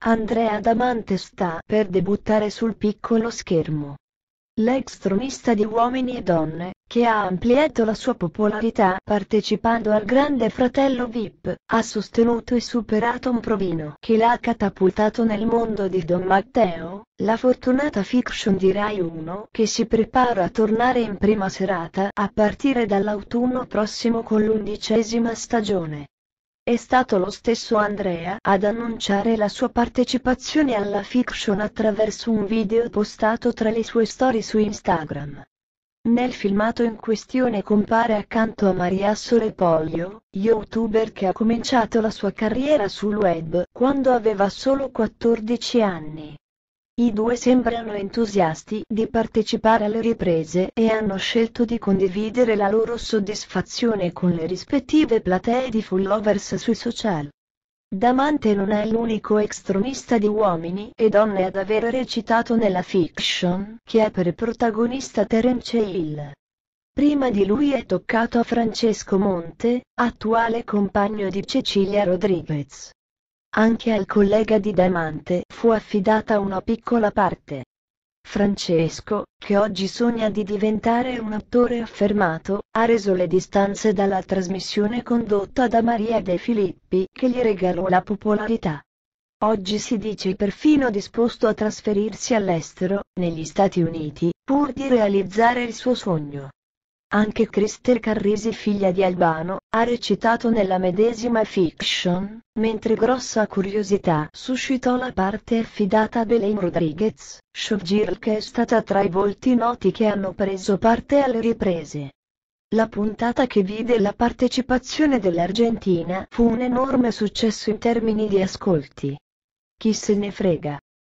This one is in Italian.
Andrea Damante sta per debuttare sul piccolo schermo. L'ex tronista di Uomini e Donne, che ha ampliato la sua popolarità partecipando al Grande Fratello VIP, ha sostenuto e superato un provino che l'ha catapultato nel mondo di Don Matteo, la fortunata fiction di Rai 1 che si prepara a tornare in prima serata a partire dall'autunno prossimo con l'undicesima stagione. È stato lo stesso Andrea ad annunciare la sua partecipazione alla fiction attraverso un video postato tra le sue storie su Instagram. Nel filmato in questione compare accanto a Maria Solepoglio, youtuber che ha cominciato la sua carriera sul web quando aveva solo 14 anni. I due sembrano entusiasti di partecipare alle riprese e hanno scelto di condividere la loro soddisfazione con le rispettive platee di followers sui social. Damante non è l'unico extronista di Uomini e Donne ad aver recitato nella fiction, che ha per protagonista Terence Hill. Prima di lui è toccato a Francesco Monte, attuale compagno di Cecilia Rodriguez. Anche al collega di Damante fu affidata una piccola parte. Francesco, che oggi sogna di diventare un attore affermato, ha reso le distanze dalla trasmissione condotta da Maria De Filippi che gli regalò la popolarità. Oggi si dice perfino disposto a trasferirsi all'estero, negli Stati Uniti, pur di realizzare il suo sogno. Anche Cristel Carrisi figlia di Albano, ha recitato nella medesima fiction, mentre grossa curiosità suscitò la parte affidata a Belen Rodriguez, showgirl che è stata tra i volti noti che hanno preso parte alle riprese. La puntata che vide la partecipazione dell'Argentina fu un enorme successo in termini di ascolti. Chi se ne frega.